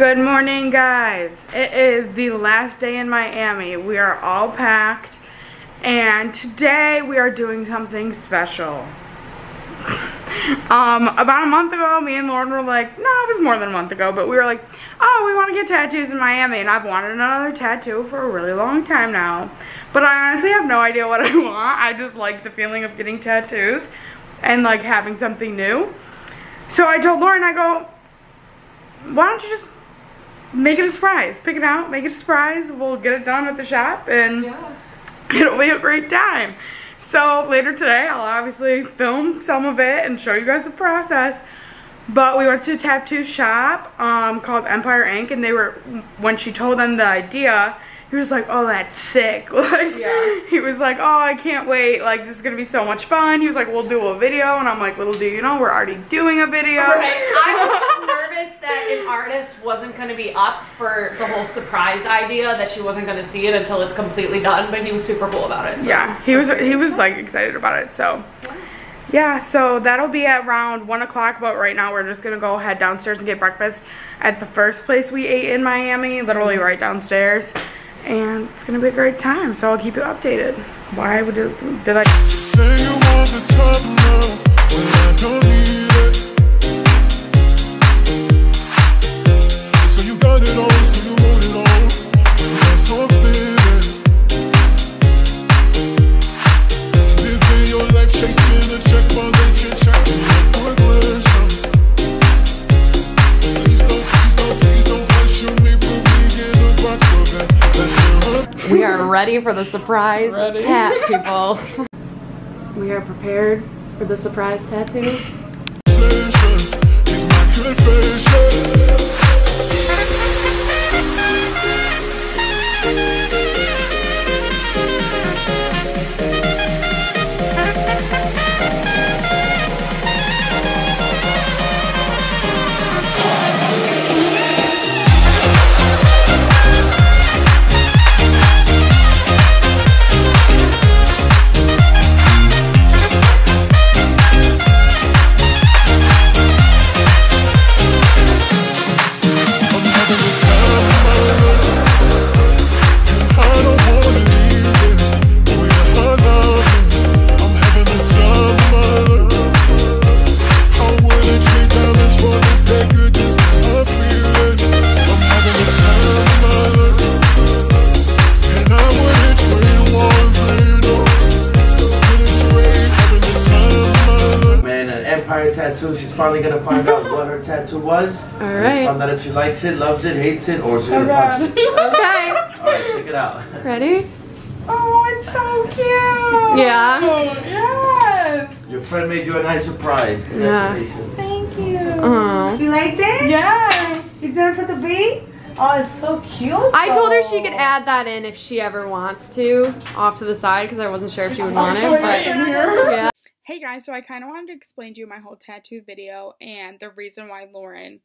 Good morning, guys. It is the last day in Miami. We are all packed, and today we are doing something special. um, about a month ago, me and Lauren were like, no, it was more than a month ago, but we were like, oh, we want to get tattoos in Miami, and I've wanted another tattoo for a really long time now. But I honestly have no idea what I want. I just like the feeling of getting tattoos and like having something new. So I told Lauren, I go, why don't you just make it a surprise? Pick it out, make it a surprise. We'll get it done at the shop and Yeah. it'll be a great time. So later today, I'll obviously film some of it and show you guys the process. But we went to a tattoo shop um, called Empire Ink, and they were when she told them the idea, he was like, "Oh, that's sick!" Like, Yeah. he was like, "Oh, I can't wait! Like, this is gonna be so much fun." He was like, "We'll do a video," and I'm like, "Little do you know, we're already doing a video." Right. I was just nervous that an artist wasn't going to be up for the whole surprise idea that she wasn't going to see it until it's completely done. But he was super cool about it. so- Yeah, he was he was like excited about it. So yeah, so that'll be at around one o'clock. But right now we're just gonna go head downstairs and get breakfast at the first place we ate in Miami, literally mm-hmm. right downstairs, and it's gonna be a great time. So I'll keep you updated. Why would it, did I? Ready for the surprise Ready. tat, people. we are prepared for the surprise tattoo. Tattoo. She's finally gonna find out what her tattoo was. All And right. Find out if she likes it, loves it, hates it, or she's gonna punch it. Okay. All right, check it out. Ready? Oh, it's so cute. Yeah. Yes. Your friend made you a nice surprise. Congratulations. Thank you. Oh. You like that? Yes. You done put the bee? Oh, it's so cute. I told her she could add that in if she ever wants to, off to the side, because I wasn't sure if she would oh, want it. But yeah. Hey guys, so I kind of wanted to explain to you my whole tattoo video and the reason why Lauren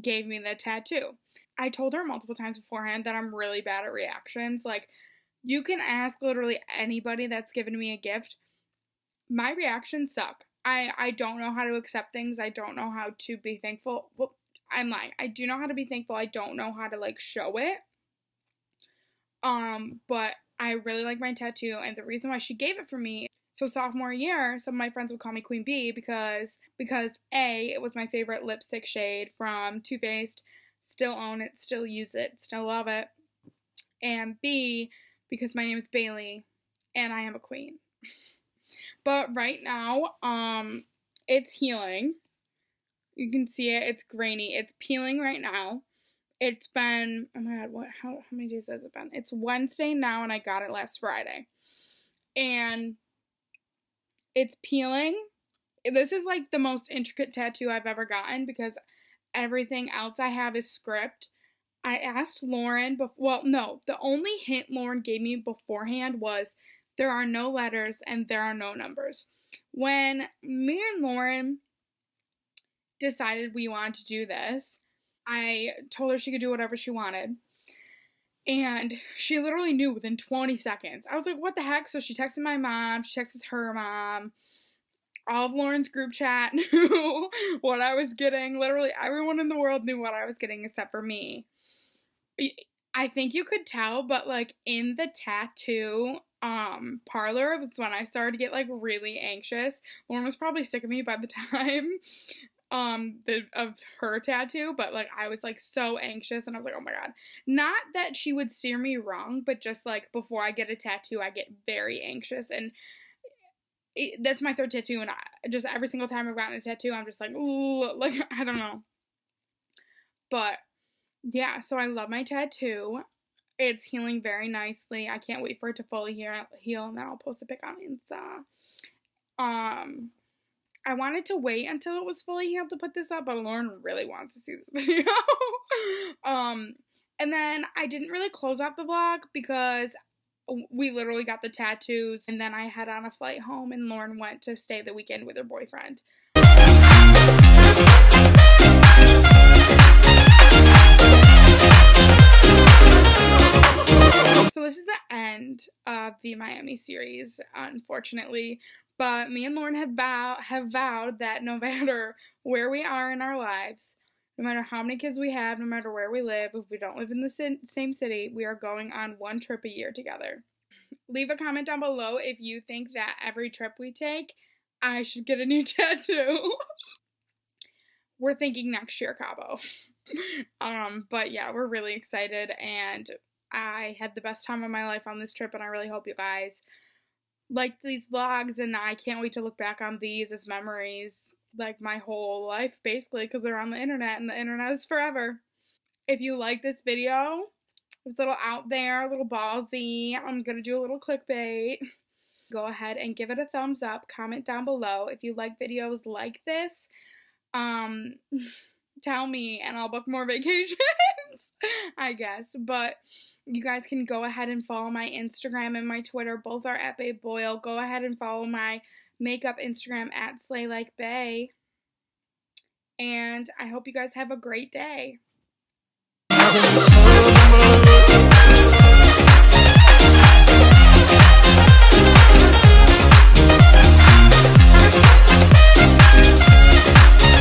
gave me the tattoo. I told her multiple times beforehand that I'm really bad at reactions. Like, you can ask literally anybody that's given me a gift. My reactions suck. I, I don't know how to accept things. I don't know how to be thankful. Well, I'm lying. I do know how to be thankful. I don't know how to like show it. Um, but I really like my tattoo, and the reason why she gave it for me so sophomore year, some of my friends would call me Queen Bee because because A, it was my favorite lipstick shade from Too Faced. Still own it, still use it, still love it. And B, because my name is Baylie and I am a queen. but right now, um, it's healing. You can see it, it's grainy. It's peeling right now. It's been oh my god, what how how many days has it been? It's Wednesday now and I got it last Friday. And it's peeling. This is like the most intricate tattoo I've ever gotten because everything else I have is script. I asked Lauren, bef- well, no, the only hint Lauren gave me beforehand was there are no letters and there are no numbers. When me and Lauren decided we wanted to do this, I told her she could do whatever she wanted. And she literally knew within 20 seconds. I was like, what the heck? So she texted my mom, she texted her mom. all of Lauren's group chat knew what I was getting. Literally everyone in the world knew what I was getting except for me. I think you could tell, but like in the tattoo um parlor was when I started to get like really anxious. Lauren was probably sick of me by the time um the of her tattoo, but like I was like so anxious and I was like, "Oh my god." Not that she would steer me wrong, but just like before I get a tattoo, I get very anxious and it, that's my third tattoo and I just every single time I've gotten a tattoo, I'm just like, "Ooh, like I don't know." But yeah, so I love my tattoo. It's healing very nicely. I can't wait for it to fully heal, heal and then I'll post a pic on Insta. Um, I wanted to wait until it was fully healed to put this up, but Lauren really wants to see this video. um, and then I didn't really close out the vlog because we literally got the tattoos, and then I had on a flight home, and Lauren went to stay the weekend with her boyfriend. So this is the end of the Miami series, unfortunately. But me and Lauren have have vowed that no matter where we are in our lives, no matter how many kids we have, no matter where we live, if we don't live in the same city, we are going on one trip a year together. Leave a comment down below if you think that every trip we take, I should get a new tattoo. we're thinking next year, Cabo. um, but yeah, we're really excited and I had the best time of my life on this trip, and I really hope you guys liked these vlogs. And I can't wait to look back on these as memories, like my whole life, basically, because they're on the internet, and the internet is forever. If you like this video, it's a little out there, a little ballsy. I'm gonna do a little clickbait. Go ahead and give it a thumbs up. Comment down below if you like videos like this. Um, tell me, and I'll book more vacations. I guess, but you guys can go ahead and follow my Instagram and my Twitter. Both are at Bay Boyle. Go ahead and follow my makeup Instagram at Slay Like Bay. And I hope you guys have a great day.